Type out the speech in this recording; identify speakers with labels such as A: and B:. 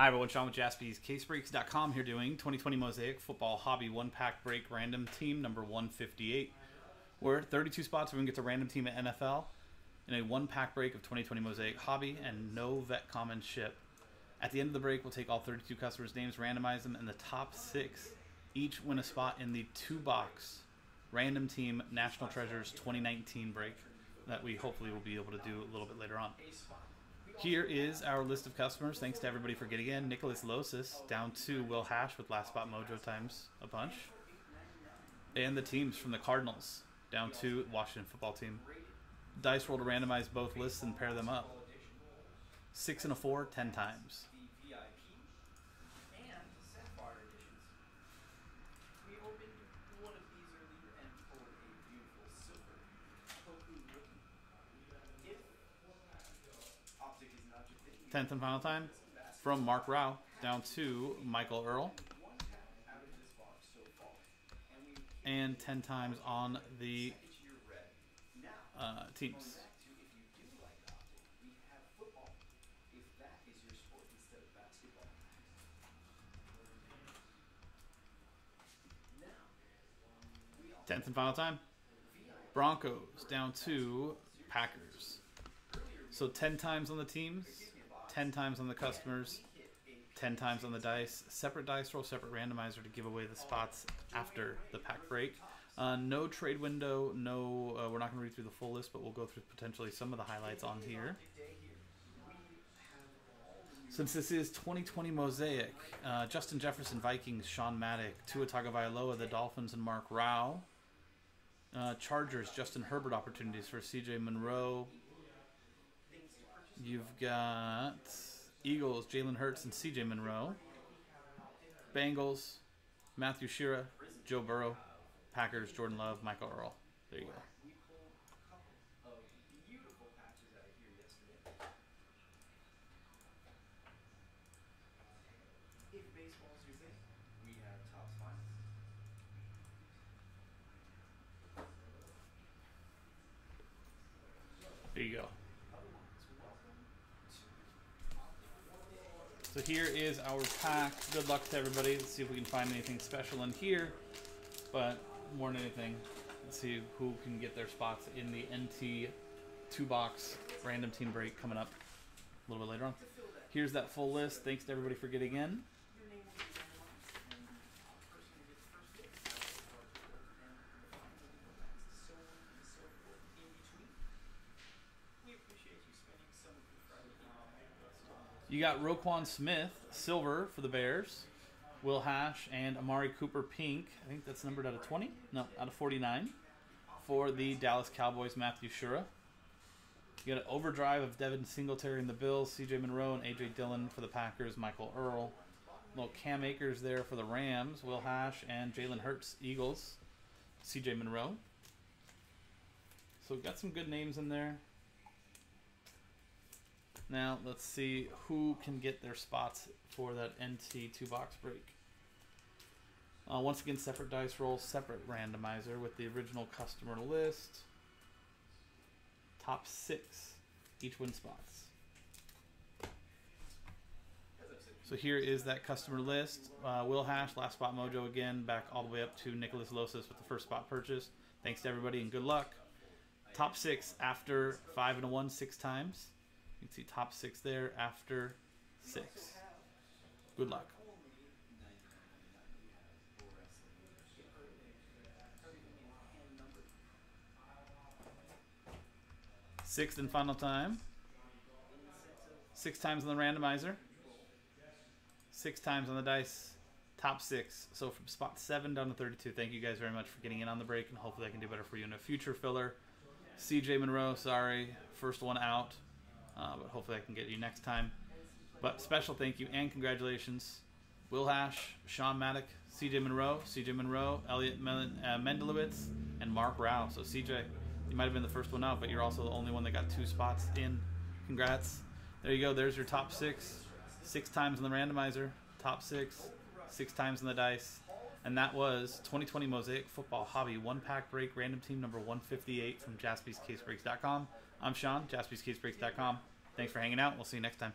A: Hi everyone, Sean with JaspysCaseBreaks.com here doing 2020 Mosaic Football Hobby One Pack Break Random Team number 158. We're 32 spots. We're going to get to Random Team at NFL in a one pack break of 2020 Mosaic Hobby and no vet common ship. At the end of the break, we'll take all 32 customers' names, randomize them, and the top six each win a spot in the two box Random Team National Treasures 2019 break that we hopefully will be able to do a little bit later on. Here is our list of customers. Thanks to everybody for getting in. Nicholas Losis down to Will Hash with Last Spot Mojo times a bunch. And the teams from the Cardinals down to Washington football team. Dice roll to randomize both lists and pair them up. Six and a four, ten times. Tenth and final time from Mark Rao down to Michael Earl. And 10 times on the uh, teams. Tenth and final time. Broncos down to Packers. So 10 times on the teams, 10 times on the customers, 10 times on the dice. Separate dice roll, separate randomizer to give away the spots after the pack break. Uh, no trade window, no, uh, we're not going to read through the full list, but we'll go through potentially some of the highlights on here. Since this is 2020 Mosaic, uh, Justin Jefferson, Vikings, Sean Maddock, Tua Tagovailoa, the Dolphins, and Mark Rao. Uh, Chargers, Justin Herbert opportunities for CJ Monroe, You've got Eagles, Jalen Hurts, and C.J. Monroe. Bengals, Matthew Shira, Joe Burrow. Packers, Jordan Love, Michael Earl. There you go. There you go. So here is our pack. Good luck to everybody. Let's see if we can find anything special in here. But more than anything, let's see who can get their spots in the NT two box random team break coming up a little bit later on. Here's that full list. Thanks to everybody for getting in. You got Roquan Smith, silver for the Bears. Will Hash and Amari Cooper pink. I think that's numbered out of 20. No, out of 49. For the Dallas Cowboys, Matthew Shura. You got an overdrive of Devin Singletary and the Bills, CJ Monroe and AJ Dillon for the Packers, Michael Earl. Little Cam Akers there for the Rams, Will Hash and Jalen Hurts, Eagles, CJ Monroe. So we've got some good names in there. Now let's see who can get their spots for that NT two box break. Uh, once again, separate dice roll, separate randomizer with the original customer list. Top six, each win spots. So here is that customer list. Uh, Will Hash, last spot mojo again, back all the way up to Nicholas Losis with the first spot purchase. Thanks to everybody and good luck. Top six after five and a one six times. You can see top six there after six. Good luck. Sixth and final time. Six times on the randomizer. Six times on the dice. Top six. So from spot seven down to 32. Thank you guys very much for getting in on the break, and hopefully I can do better for you in a future filler. CJ Monroe, sorry. First one out. Uh, but hopefully I can get you next time. But special thank you and congratulations, Will Hash, Sean Maddock, CJ Monroe, CJ Monroe, Elliot uh, Mendelowitz, and Mark Rao. So CJ, you might have been the first one out, but you're also the only one that got two spots in. Congrats. There you go. There's your top six. Six times in the randomizer, top six, six times in the dice. And that was 2020 Mosaic Football Hobby One Pack Break Random Team number 158 from JaspysCaseBreaks.com. I'm Sean, JaspysCaseBreaks.com. Thanks for hanging out. We'll see you next time.